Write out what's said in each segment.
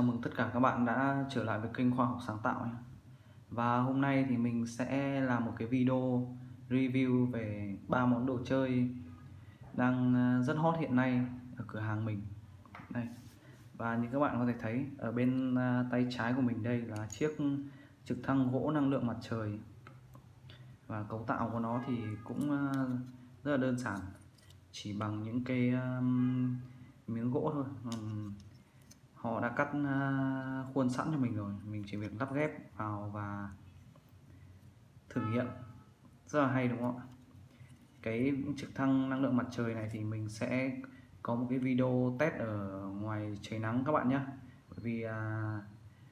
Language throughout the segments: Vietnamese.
Chào mừng tất cả các bạn đã trở lại với kênh Khoa học sáng tạo. Và hôm nay thì mình sẽ làm một cái video review về ba món đồ chơi đang ờ, rất hot hiện nay ở cửa hàng mình. Đây. Và như các bạn có thể thấy ở bên ờ, tay trái của mình đây là chiếc trực thăng gỗ năng lượng mặt trời. Và cấu tạo của nó thì cũng ờ, rất là đơn giản, chỉ bằng những cái um, miếng gỗ thôi. Um, họ đã cắt ờ, khuôn sẵn cho mình rồi. Mình chỉ việc lắp ghép vào và thử nghiệm. Rất là hay đúng không ạ? Cái trực thăng năng lượng mặt trời này thì mình sẽ có một cái video test ở ngoài trời nắng các bạn nhé. Bởi vì à,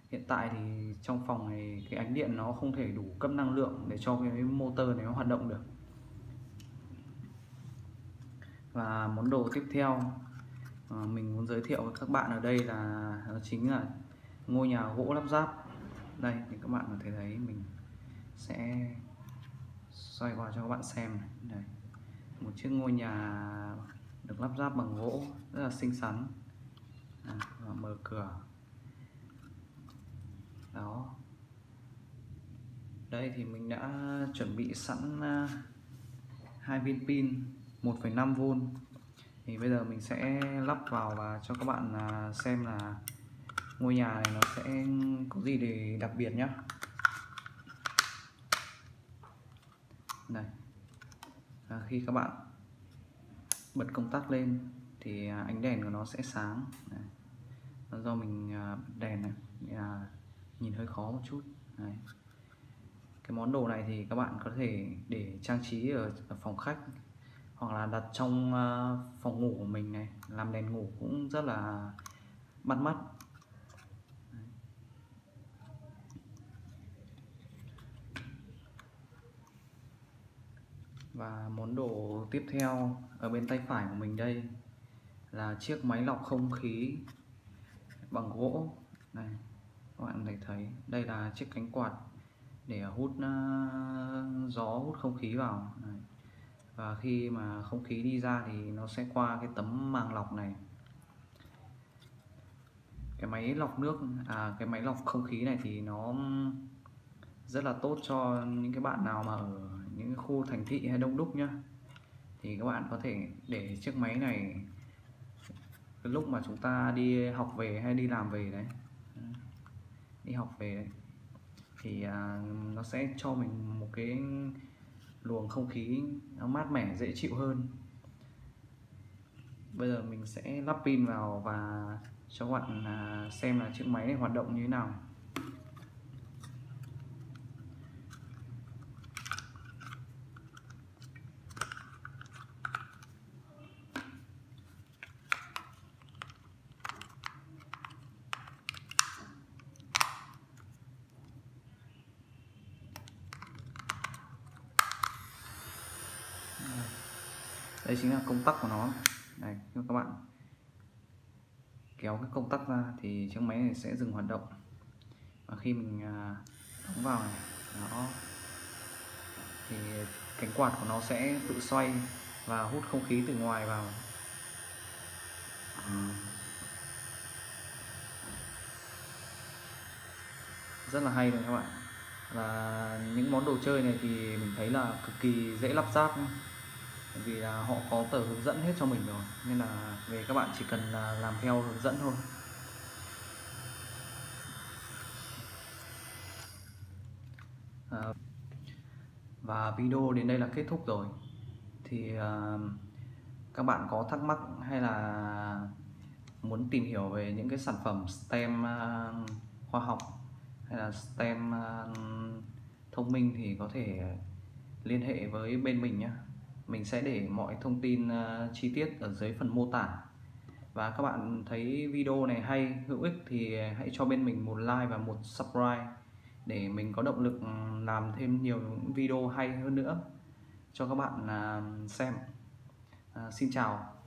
hiện tại thì trong phòng này cái ánh điện nó không thể đủ cấp năng lượng để cho cái motor này nó hoạt động được. Và món đồ tiếp theo à, mình muốn giới thiệu với các bạn ở đây là nó chính là ngôi nhà gỗ lắp ráp. Đây thì các bạn có thể thấy mình sẽ xoay qua cho các bạn xem này. đây một chiếc ngôi nhà được lắp ráp bằng gỗ rất là xinh xắn. À, và mở cửa. Đó. Đây thì mình đã chuẩn bị sẵn ờ, hai viên pin 1,5V thì bây giờ mình sẽ lắp vào và cho các bạn à, xem là ngôi nhà này nó sẽ có gì để đặc biệt nhé đây. À, khi các bạn bật công tắc lên thì à, ánh đèn của nó sẽ sáng. Đây. do mình à, bật đèn này. À, nhìn hơi khó một chút. Đây. cái món đồ này thì các bạn có thể để trang trí ở, ở phòng khách hoặc là đặt trong ờ, phòng ngủ của mình này làm đèn ngủ cũng rất là bắt mắt. Và món đồ tiếp theo ở bên tay phải của mình đây là chiếc máy lọc không khí bằng gỗ. Này các bạn có thể thấy đây là chiếc cánh quạt để hút uh, gió hút không khí vào. Này và khi mà không khí đi ra thì nó sẽ qua cái tấm màng lọc này. Cái máy lọc nước à cái máy lọc không khí này thì nó rất là tốt cho những cái bạn nào mà ở những khu thành thị hay đông đúc nhá. Thì các bạn có thể để chiếc máy này cái lúc mà chúng ta đi học về hay đi làm về đấy. Đi học về đấy. Thì à, nó sẽ cho mình một cái luồng không khí nó mát mẻ, dễ chịu hơn. Bây giờ mình sẽ lắp pin vào và cho các bạn à, xem là chiếc máy này hoạt động như thế nào. Đây chính là công tắc của nó. Này các bạn. Kéo cái công tắc ra thì chiếc máy này sẽ dừng hoạt động. Và khi mình à, đóng vào này, nó, thì cánh quạt của nó sẽ tự xoay và hút không khí từ ngoài vào. Rất là hay rồi các bạn. Và những món đồ chơi này thì mình thấy là cực kỳ dễ lắp ráp vì là họ có tờ hướng dẫn hết cho mình rồi nên là về các bạn chỉ cần làm theo hướng dẫn thôi. À, và video đến đây là kết thúc rồi. Thì à, các bạn có thắc mắc hay là muốn tìm hiểu về những cái sản phẩm STEM à, khoa học hay là STEM à, thông minh thì có thể liên hệ với bên mình nhé mình sẽ để mọi thông tin uh, chi tiết ở dưới phần mô tả. Và các bạn thấy video này hay hữu ích thì hãy cho bên mình một like và một subscribe để mình có động lực làm thêm nhiều video hay hơn nữa cho các bạn uh, xem. Uh, xin chào.